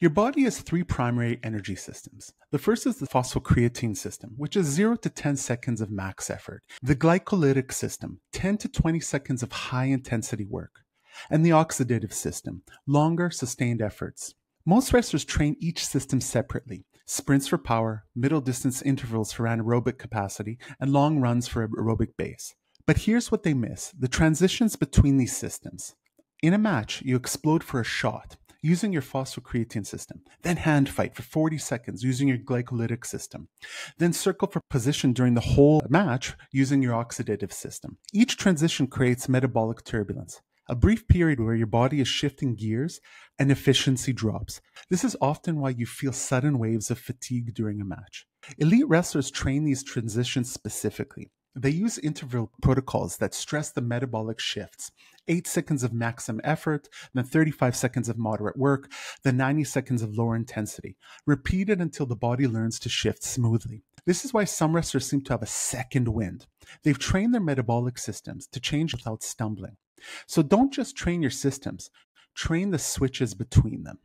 Your body has three primary energy systems. The first is the phosphocreatine system, which is 0 to 10 seconds of max effort, the glycolytic system, 10 to 20 seconds of high intensity work, and the oxidative system, longer sustained efforts. Most wrestlers train each system separately sprints for power, middle distance intervals for anaerobic capacity, and long runs for aerobic base. But here's what they miss the transitions between these systems. In a match, you explode for a shot using your phosphocreatine system, then hand fight for 40 seconds using your glycolytic system, then circle for position during the whole match using your oxidative system. Each transition creates metabolic turbulence, a brief period where your body is shifting gears and efficiency drops. This is often why you feel sudden waves of fatigue during a match. Elite wrestlers train these transitions specifically. They use interval protocols that stress the metabolic shifts 8 seconds of maximum effort, then 35 seconds of moderate work, then 90 seconds of lower intensity, repeated until the body learns to shift smoothly. This is why some wrestlers seem to have a second wind. They've trained their metabolic systems to change without stumbling. So don't just train your systems, train the switches between them.